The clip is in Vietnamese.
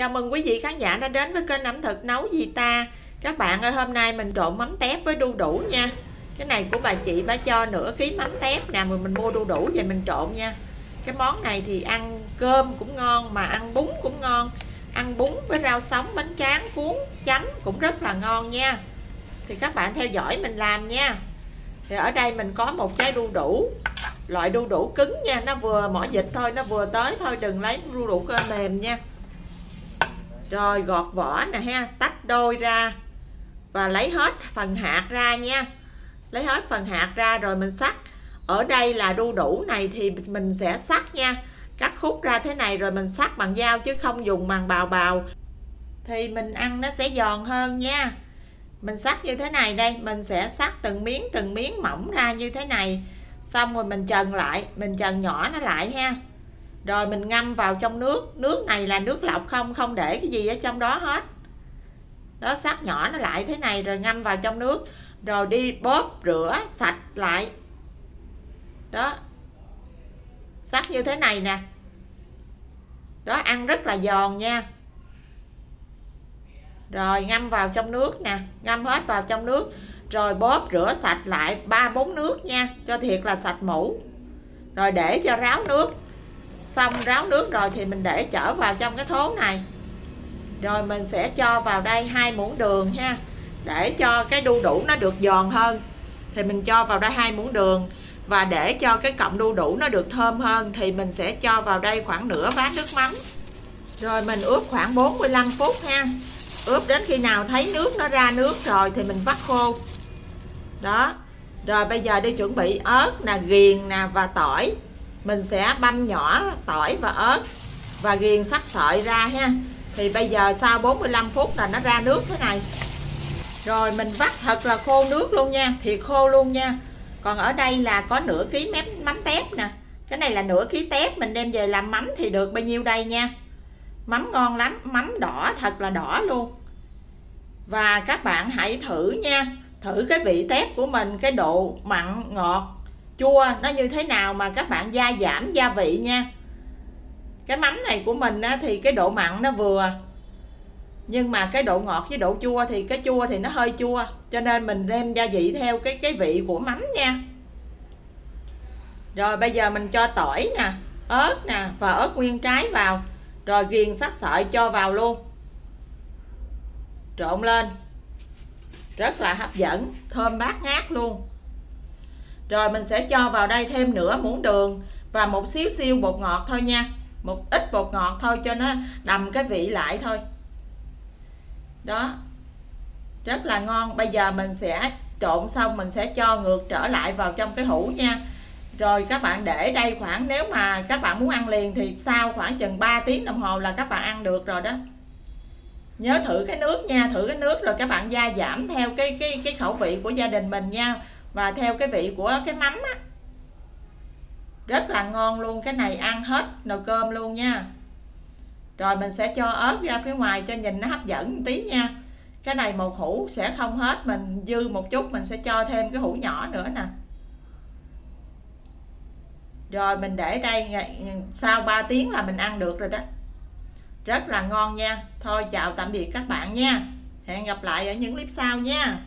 Chào mừng quý vị khán giả đã đến với kênh ẩm thực nấu gì ta. Các bạn ơi hôm nay mình trộn mắm tép với đu đủ nha. Cái này của bà chị bà cho nửa ký mắm tép nè Mình mua đu đủ về mình trộn nha. Cái món này thì ăn cơm cũng ngon mà ăn bún cũng ngon. Ăn bún với rau sống, bánh tráng, cuốn, chấm cũng rất là ngon nha. Thì các bạn theo dõi mình làm nha. Thì ở đây mình có một trái đu đủ loại đu đủ cứng nha. Nó vừa mỏ dịch thôi nó vừa tới thôi đừng lấy đu đủ cơ mềm nha rồi gọt vỏ nè ha, tách đôi ra và lấy hết phần hạt ra nha. Lấy hết phần hạt ra rồi mình sắc. Ở đây là đu đủ này thì mình sẽ sắc nha. Cắt khúc ra thế này rồi mình sắc bằng dao chứ không dùng bằng bào bào. Thì mình ăn nó sẽ giòn hơn nha. Mình sắc như thế này đây, mình sẽ sắc từng miếng từng miếng mỏng ra như thế này. Xong rồi mình trần lại, mình trần nhỏ nó lại ha rồi mình ngâm vào trong nước. Nước này là nước lọc không không để cái gì ở trong đó hết. Đó sắc nhỏ nó lại thế này rồi ngâm vào trong nước. Rồi đi bóp rửa sạch lại. Đó. Sắc như thế này nè. Đó, ăn rất là giòn nha. Rồi ngâm vào trong nước nè. Ngâm hết vào trong nước. Rồi bóp rửa sạch lại ba bốn nước nha. Cho thiệt là sạch mũ. Rồi để cho ráo nước xong ráo nước rồi thì mình để trở vào trong cái thố này. Rồi mình sẽ cho vào đây hai muỗng đường ha, để cho cái đu đủ nó được giòn hơn. Thì mình cho vào đây hai muỗng đường, và để cho cái cọng đu đủ nó được thơm hơn thì mình sẽ cho vào đây khoảng nửa vát nước mắm. Rồi mình ướp khoảng 45 phút ha, ướp đến khi nào thấy nước nó ra nước rồi thì mình vắt khô. Đó, rồi bây giờ đi chuẩn bị ớt nè, ghiền nè và tỏi mình sẽ băm nhỏ tỏi và ớt và ghiền sắc sợi ra ha. Thì bây giờ sau 45 phút là nó ra nước thế này. Rồi mình vắt thật là khô nước luôn nha thì khô luôn nha. Còn ở đây là có nửa ký mép mắm tép nè. Cái này là nửa ký tép, mình đem về làm mắm thì được bao nhiêu đây nha? Mắm ngon lắm, mắm đỏ, thật là đỏ luôn. Và các bạn hãy thử nha, thử cái vị tép của mình, cái độ mặn, ngọt chua nó như thế nào mà các bạn gia giảm gia vị nha. Cái mắm này của mình á, thì cái độ mặn nó vừa. Nhưng mà cái độ ngọt với độ chua thì cái chua thì nó hơi chua. Cho nên mình đem gia vị theo cái cái vị của mắm nha. Rồi bây giờ mình cho tỏi nè ớt nè và ớt nguyên trái vào. Rồi ghiền sắc sợi cho vào luôn. Trộn lên. Rất là hấp dẫn thơm bát ngát luôn rồi mình sẽ cho vào đây thêm nửa muỗng đường và một xíu siêu bột ngọt thôi nha. Một ít bột ngọt thôi cho nó đầm cái vị lại thôi. Đó. Rất là ngon. Bây giờ mình sẽ trộn xong, mình sẽ cho ngược trở lại vào trong cái hũ nha. Rồi các bạn để đây khoảng, nếu mà các bạn muốn ăn liền thì sau khoảng chừng 3 tiếng đồng hồ là các bạn ăn được rồi đó. Nhớ thử cái nước nha, thử cái nước rồi các bạn gia giảm theo cái cái cái khẩu vị của gia đình mình nha và theo cái vị của cái mắm á, rất là ngon luôn. Cái này ăn hết nồi cơm luôn nha. Rồi mình sẽ cho ớt ra phía ngoài cho nhìn nó hấp dẫn một tí nha. Cái này một hũ sẽ không hết, mình dư một chút, mình sẽ cho thêm cái hũ nhỏ nữa nè. Rồi mình để đây sau 3 tiếng là mình ăn được rồi đó. Rất là ngon nha. Thôi chào tạm biệt các bạn nha. Hẹn gặp lại ở những clip sau nha.